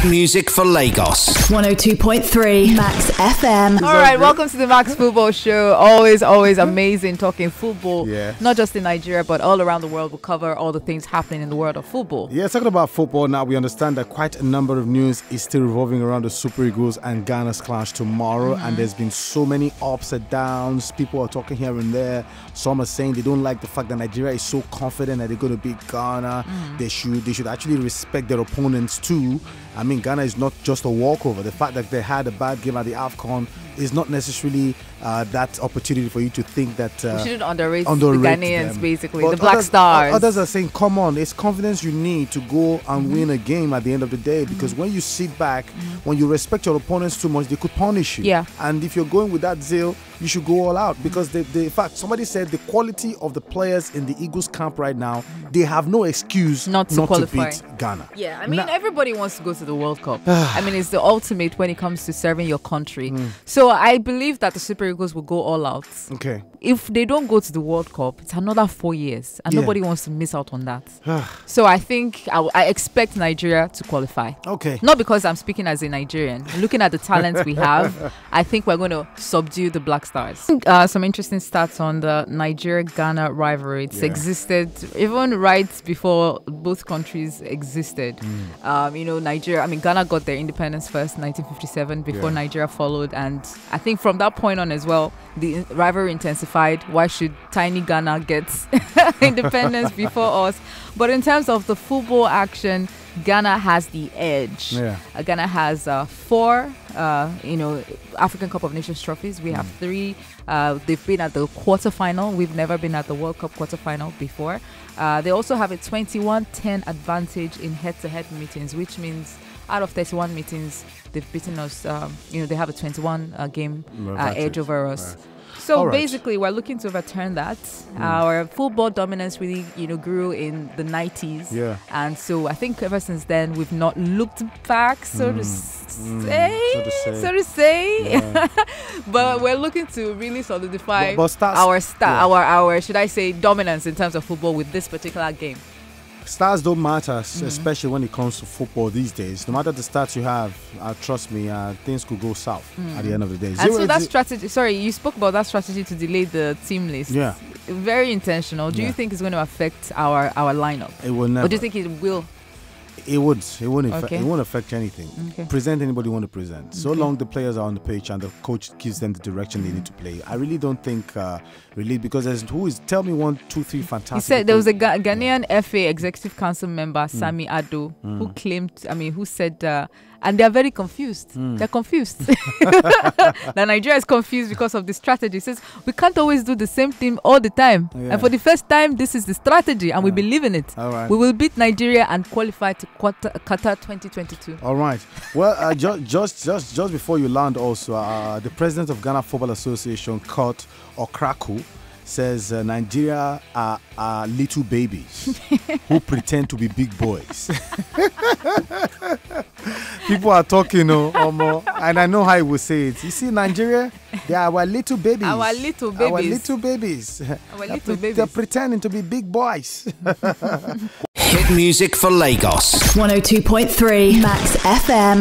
Hit music for Lagos. 102.3 Max FM. All right, welcome to the Max Football Show. Always, always mm-hmm. amazing talking football. Yeah. Not just in Nigeria, but all around the world. We'll cover all the things happening in the world of football. Yeah, talking about football now, we understand that quite a number of news is still revolving around the Super Eagles and Ghana's clash tomorrow. And mm-hmm. there's been so many ups and downs. People are talking here and there. Some are saying they don't like the fact that Nigeria is so confident that they're going to beat Ghana. Mm-hmm. They should they should actually respect their opponents too. I mean, Ghana is not just a walkover. The fact that they had a bad game at the AFCON is not necessarily uh, that opportunity for you to think that. Uh, we shouldn't underrate, underrate the Ghanaians, them. basically, But the Black others, Stars. Others are saying, come on, it's confidence you need to go and Mm-hmm. win a game at the end of the day because when you sit back, when you respect your opponents too much, they could punish you. Yeah. And if you're going with that zeal, you should go all out because, the, the in fact, somebody said the quality of the players in the Eagles camp right now, they have no excuse Not to qualify. beat Ghana. Yeah, I mean, Now- everybody wants to go to the World Cup. I mean, it's the ultimate when it comes to serving your country. Hmm. So I believe that the Super Eagles will go all out. Okay. If they don't go to the World Cup, it's another four years, and Yeah. nobody wants to miss out on that. so I think I, w- I expect Nigeria to qualify. Okay. Not because I'm speaking as a Nigerian. Looking at the talent we have, I think we're going to subdue the Black Stars. Uh, some interesting stats on the Nigeria Ghana rivalry. It's Yeah. existed even right before both countries existed. Hmm. Um, you know, Nigeria, I mean, Ghana got their independence first, 1957, before Yeah. Nigeria followed. And I think from that point on as well, the rivalry intensified. Why should tiny Ghana get independence before us? But in terms of the football action, Ghana has the edge. Yeah. Uh, Ghana has uh, four, uh, you know, African Cup of Nations trophies. We have Mm. three. Uh, they've been at the quarterfinal. We've never been at the World Cup quarterfinal before. Uh, they also have a 21-10 advantage in head-to-head meetings, which means out of 31 meetings, they've beaten us. Um, you know, they have a 21 uh, game uh, edge over us. Right. So right. basically, we're looking to overturn that. Our football dominance really, you know, grew in the 90s. Yeah. And so I think ever since then, we've not looked back, so to Mm, say. so to say. So to say. Yeah. but we're looking to really solidify But- but our star, yeah. our our should I say dominance in terms of football with this particular game. Stars don't matter, Mm-hmm. especially when it comes to football these days. No matter the stats you have, uh, trust me, uh, things could go south at the end of the day. Mm. And Zero so that strategy. Sorry, you spoke about that strategy to delay the team list. Yeah. Very intentional. Do Yeah. you think it's going to affect our our lineup, it will never. or do you think it will? It would. It won't. Affect, Okay. It won't affect anything. Okay. Present anybody you want to present. So Okay. long the players are on the pitch and the coach gives them the direction they need to play. I really don't think uh, really because there's who is tell me one, two, three fantastic. He said there was a Ga- Ghanaian FA executive council member, Hmm. Sami Ado, who claimed, I mean, who said, uh, and they're very confused. Hmm. They're confused. that Nigeria is confused because of the strategy. He says we can't always do the same thing all the time. Yeah. And for the first time, this is the strategy, and we believe in it. All right. We will beat Nigeria and qualify to quarter, Qatar 2022. All right. Well, uh, just just just just before you land, also, uh, the president of Ghana Football Association, Kurt Okraku, says uh, Nigeria are, are little babies who pretend to be big boys. People are talking, oh, Omo, and I know how he will say it. You see, Nigeria, they are our little babies. Our little Our babies. little babies. Our They're little pre- They're pretending to be big boys. Hit music for Lagos. 102.3 Max FM.